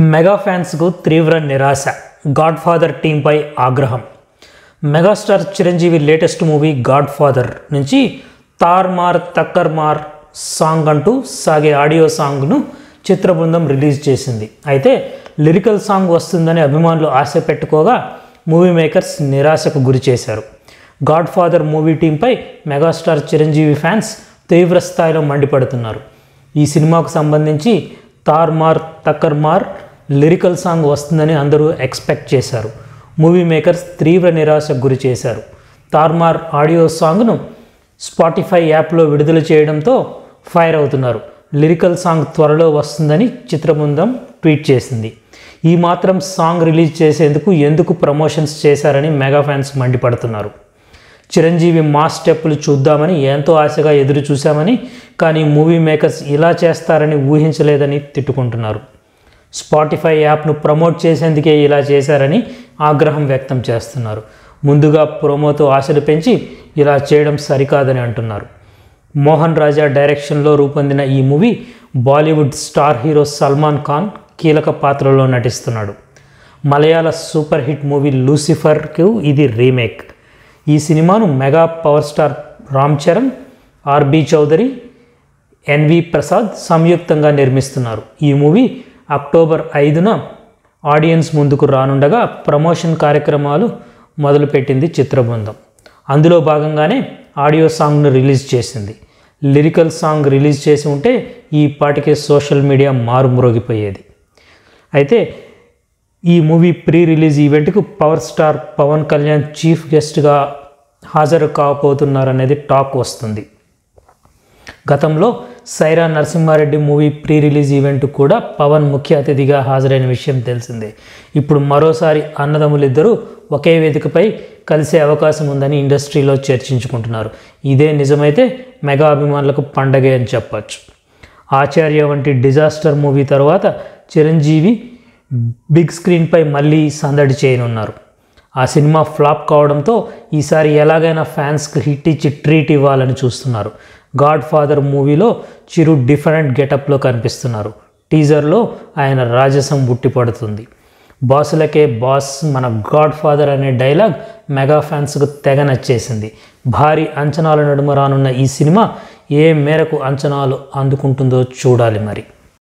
Mega ఫ్యాన్స్కు తీవ్ర నిరాశ. God father టీంపై ఆగ్రహం. Megastar Chiranjeevi latest movie God Father నుంచి తార్ మార్ తక్కర్ మార్ సాంగ్ అంటూ సాగే ఆడియో సాంగ్ను చిత్ర బృందం రిలీజ్ చేసింది. అయితే లిరికల్ సాంగ్ వస్తుందని అభిమానులు ఆశ పెట్టుకోగా మూవీ మేకర్స్ నిరాశకు గురి చేశారు. గాడ్ ఫాదర్ మూవీ టీంపై మెగాస్టార్ చిరంజీవి ఫ్యాన్స్ తీవ్ర స్థాయిలో మండిపడుతున్నారు. ఈ సినిమాకు సంబంధించి తార్ మార్ తక్కర్ మార్ లిరికల్ సాంగ్ వస్తుందని అందరూ ఎక్స్పెక్ట్ చేశారు. మూవీ మేకర్స్ తీవ్ర నిరాశకు గురి చేశారు. తార్మార్ ఆడియో సాంగ్ను స్పాటిఫై యాప్లో విడుదల చేయడంతో ఫైర్ అవుతున్నారు. లిరికల్ సాంగ్ త్వరలో వస్తుందని చిత్రబృందం ట్వీట్ చేసింది. ఈ మాత్రం సాంగ్ రిలీజ్ చేసేందుకు ఎందుకు ప్రమోషన్స్ చేశారని మెగా ఫ్యాన్స్ మండిపడుతున్నారు. చిరంజీవి మాస్ స్టెప్పులు చూద్దామని ఎంతో ఆశగా ఎదురు చూశామని కానీ మూవీ మేకర్స్ ఇలా చేస్తారని ఊహించలేదని తిట్టుకుంటున్నారు. స్పాటిఫై యాప్ను ప్రమోట్ చేసేందుకే ఇలా చేశారని ఆగ్రహం వ్యక్తం చేస్తున్నారు. ముందుగా ప్రోమోతో ఆశలు పెంచి ఇలా చేయడం సరికాదని అంటున్నారు. మోహన్ రాజా డైరెక్షన్లో రూపొందిన ఈ movie Bollywood star hero Salman Khan కీలక పాత్రలో నటిస్తున్నాడు. మలయాళ సూపర్ హిట్ మూవీ లూసిఫర్కు ఇది రీమేక్. ఈ సినిమాను mega power star Ram Charan R B Chowdary N V Prasad సంయుక్తంగా నిర్మిస్తున్నారు. ఈ మూవీ అక్టోబర్ ఐదున ఆడియన్స్ ముందుకు రానుండగా ప్రమోషన్ కార్యక్రమాలు మొదలుపెట్టింది చిత్రబృందం. అందులో భాగంగానే ఆడియో సాంగ్ను రిలీజ్ చేసింది. లిరికల్ సాంగ్ రిలీజ్ చేసి ఉంటే ఈ పాటికే సోషల్ మీడియా మారుమ్రోగిపోయేది. అయితే ఈ movie pre release ఈవెంట్కు power star Pawan Kalyan chief గెస్ట్గా హాజరు కాకపోతున్నారనేది టాక్ వస్తుంది. గతంలో Sye Raa Narasimha Reddy movie pre release event కూడా పవన్ ముఖ్య అతిథిగా హాజరైన విషయం తెలిసిందే. ఇప్పుడు మరోసారి అన్నదమ్ములిద్దరూ ఒకే వేదికపై కలిసే అవకాశం ఉందని ఇండస్ట్రీలో చర్చించుకుంటున్నారు. ఇదే నిజమైతే మెగా అభిమానులకు పండగే అని చెప్పచ్చు. ఆచార్య వంటి డిజాస్టర్ మూవీ తర్వాత చిరంజీవి బిగ్ స్క్రీన్పై మళ్ళీ సందడి చేయనున్నారు. ఆ సినిమా ఫ్లాప్ కావడంతో ఈసారి ఎలాగైనా ఫ్యాన్స్కి హిట్ ఇచ్చి ట్రీట్ ఇవ్వాలని చూస్తున్నారు. గాడ్ ఫాదర్ మూవీలో చిరు డిఫరెంట్ గెటప్లో కనిపిస్తున్నారు. టీజర్లో ఆయన రాజసం బుట్టిపడుతుంది బాసులకే బాస్ మన గాడ్ ఫాదర్ అనే డైలాగ్ మెగా ఫ్యాన్స్కు తెగ నచ్చేసింది. భారీ అంచనాల నడుమ రానున్న ఈ సినిమా ఏ మేరకు అంచనాలు అందుకుంటుందో చూడాలి మరి.